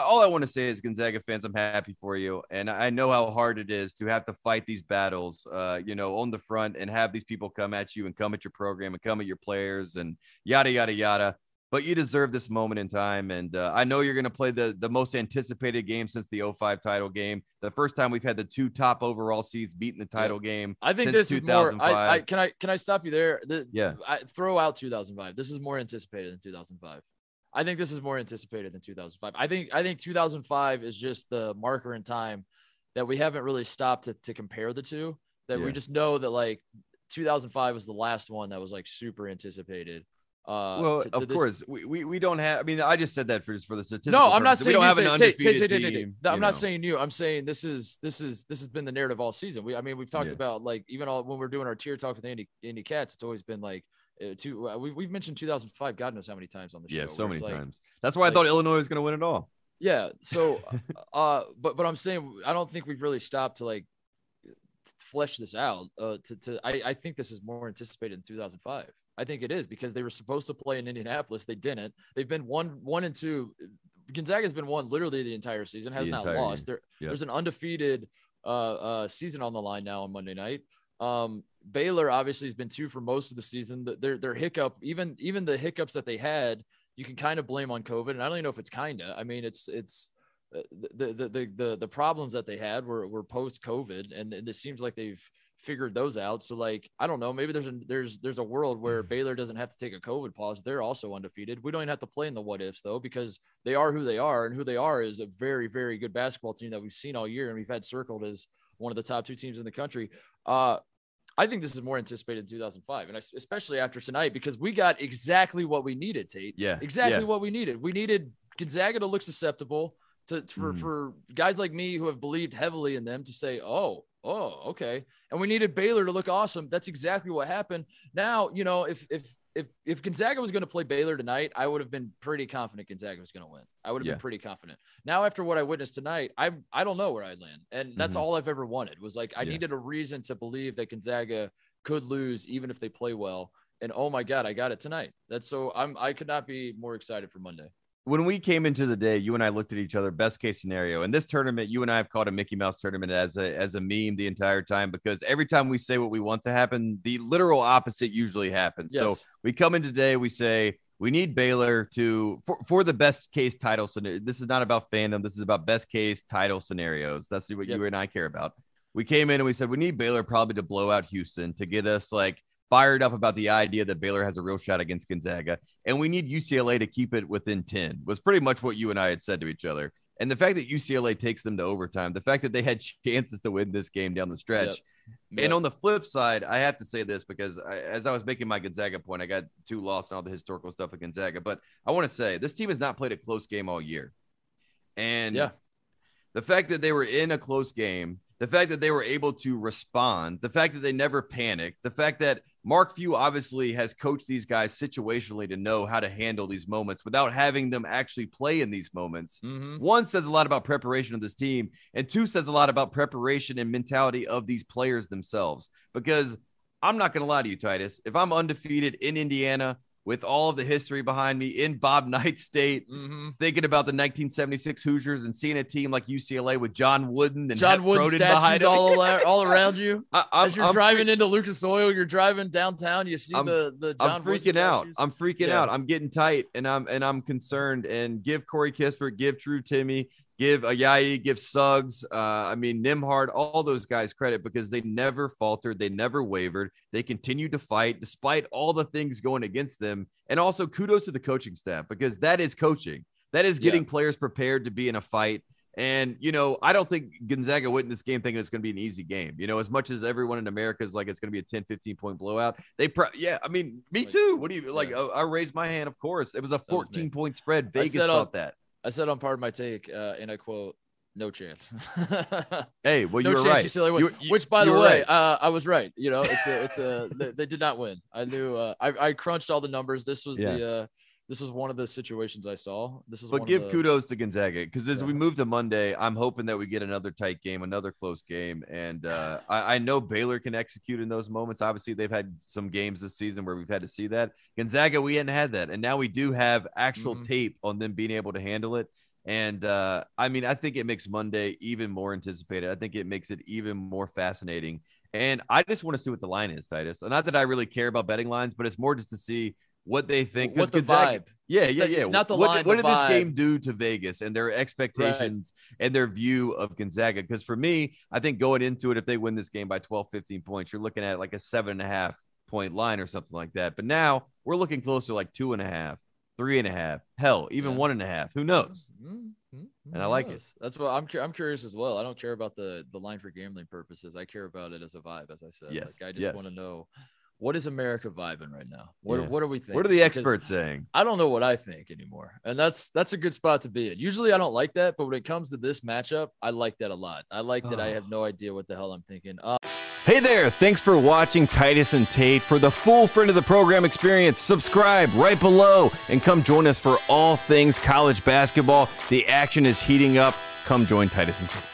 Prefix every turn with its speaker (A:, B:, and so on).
A: all I want to say is Gonzaga fans, I'm happy for you, and I know how hard it is to have to fight these battles, uh, you know, on the front and have these people come at you and come at your program and come at your players and yada yada yada. But you deserve this moment in time, and uh, I know you're going to play the the most anticipated game since the 05 title game. The first time we've had the two top overall seeds beating the title yeah. game.
B: I think this is more. I, I, can I can I stop you there? The,
A: yeah.
B: I, throw out 2005. This is more anticipated than 2005. I think this is more anticipated than 2005. I think I think 2005 is just the marker in time that we haven't really stopped to, to compare the two. That yeah. we just know that like 2005 was the last one that was like super anticipated.
A: Uh, well, to, to of this... course, we, we we don't have. I mean, I just said that for for the statistics.
B: No, I'm not saying we don't have an undefeated team. I'm not saying you. I'm saying this is this is this has been the narrative all season. We, I mean, we've talked yeah. about like even all when we're doing our tier talk with Andy Andy Katz, it's always been like uh, uh, we, we've mentioned 2005, God knows how many times on the show.
A: Yeah, so many like, times. That's why like, I thought Illinois was going to win it all.
B: Yeah. So, uh, but but I'm saying I don't think we've really stopped to like flesh this out. Uh, to to I, I think this is more anticipated in 2005. I think it is because they were supposed to play in Indianapolis. They didn't. They've been one one and two. Gonzaga has been one literally the entire season. Has the not lost. There, yep. There's an undefeated uh, uh, season on the line now on Monday night. Um, Baylor obviously has been two for most of the season. Their their hiccup, even even the hiccups that they had, you can kind of blame on COVID. And I don't even know if it's kinda. I mean, it's it's uh, the the the the, the problems that they had were were post COVID, and it seems like they've figured those out. So like I don't know, maybe there's a there's there's a world where Baylor doesn't have to take a COVID pause. They're also undefeated. We don't even have to play in the what ifs though, because they are who they are, and who they are is a very very good basketball team that we've seen all year, and we've had circled as one of the top two teams in the country. Uh, I think this is more anticipated in 2005, and especially after tonight because we got exactly what we needed, Tate.
A: Yeah,
B: exactly
A: yeah.
B: what we needed. We needed Gonzaga to look susceptible to for mm. for guys like me who have believed heavily in them to say, "Oh, oh, okay," and we needed Baylor to look awesome. That's exactly what happened. Now, you know, if if if if Gonzaga was going to play Baylor tonight, I would have been pretty confident Gonzaga was going to win. I would have yeah. been pretty confident. Now, after what I witnessed tonight, I I don't know where I'd land, and that's mm-hmm. all I've ever wanted was like I yeah. needed a reason to believe that Gonzaga could lose even if they play well. And oh my God, I got it tonight. That's so I'm I could not be more excited for Monday
A: when we came into the day, you and I looked at each other. Best case scenario, and this tournament, you and I have called a Mickey Mouse tournament as a as a meme the entire time because every time we say what we want to happen, the literal opposite usually happens. Yes. So we come in today, we say we need Baylor to for, for the best case title scenario. This is not about fandom. This is about best case title scenarios. That's what yep. you and I care about. We came in and we said we need Baylor probably to blow out Houston to get us like fired up about the idea that Baylor has a real shot against Gonzaga, and we need UCLA to keep it within 10 was pretty much what you and I had said to each other. And the fact that UCLA takes them to overtime, the fact that they had chances to win this game down the stretch. Yep. Yep. And on the flip side, I have to say this because I, as I was making my Gonzaga point, I got too lost in all the historical stuff of Gonzaga. But I want to say this team has not played a close game all year. And
B: yeah.
A: the fact that they were in a close game, the fact that they were able to respond, the fact that they never panicked, the fact that Mark Few obviously has coached these guys situationally to know how to handle these moments without having them actually play in these moments. Mm-hmm. One says a lot about preparation of this team, and two says a lot about preparation and mentality of these players themselves. Because I'm not going to lie to you, Titus. If I'm undefeated in Indiana, with all of the history behind me in Bob Knight State, mm-hmm. thinking about the 1976 Hoosiers and seeing a team like UCLA with John Wooden and
B: John Wooden statues all, all around you. I, As you're I'm driving into Lucas Oil, you're driving downtown, you see I'm, the the John
A: I'm freaking out. I'm freaking yeah. out. I'm getting tight and I'm and I'm concerned. And give Corey Kispert, give Drew Timme, give Ayayi, give Suggs, uh, I mean, Nembhard, all those guys credit because they never faltered. They never wavered. They continued to fight despite all the things going against them. And also kudos to the coaching staff because that is coaching. That is getting yeah. players prepared to be in a fight. And, you know, I don't think Gonzaga went in this game thinking it's going to be an easy game. You know, as much as everyone in America is like it's going to be a 10, 15 point blowout, they, pro- yeah, I mean, me too. What do you like? Yeah. I, I raised my hand, of course. It was a 14 was point spread. Vegas thought that.
B: I said on part of my take, uh, and I quote, "No chance."
A: hey, well, no you're right.
B: UCLA wins. You, you, Which, by the way, right. uh, I was right. You know, it's a, it's a. they, they, did not win. I knew. Uh, I, I crunched all the numbers. This was yeah. the. This was one of the situations I saw. This was.
A: But give the, kudos to Gonzaga because as yeah. we move to Monday, I'm hoping that we get another tight game, another close game, and uh, I, I, know Baylor can execute in those moments. Obviously, they've had some games this season where we've had to see that. Gonzaga, we hadn't had that, and now we do have actual mm-hmm. tape on them being able to handle it. And uh, I mean, I think it makes Monday even more anticipated. I think it makes it even more fascinating. And I just want to see what the line is, Titus. Not that I really care about betting lines, but it's more just to see what they think.
B: What the
A: Gonzaga,
B: vibe?
A: Yeah, yeah,
B: the-
A: yeah.
B: not the
A: what,
B: line,
A: what
B: the
A: did this game do to Vegas and their expectations and their view of Gonzaga? Because for me, I think going into it, if they win this game by 12, 15 points, you're looking at like a seven and a half point line or something like that. But now we're looking closer like two and a half, three and a half, hell, even
B: Yeah.
A: one and a half. Who knows?
B: Mm, mm,
A: And I like it.
B: That's what I'm. cu- I'm curious as well. I don't care about the the line for gambling purposes. I care about it as a vibe, as I said.
A: Yes,
B: Like I just
A: yes.
B: want to know what is America vibing right now. What
A: Yeah.
B: What are we thinking?
A: What are the
B: Because
A: experts saying?
B: I don't know what I think anymore, and that's that's a good spot to be in. Usually, I don't like that, but when it comes to this matchup, I like that a lot. I like that I have no idea what the hell I'm thinking. Uh,
A: Hey there, thanks for watching Titus and Tate. For the full friend of the program experience, subscribe right below and come join us for all things college basketball. The action is heating up. Come join Titus and Tate.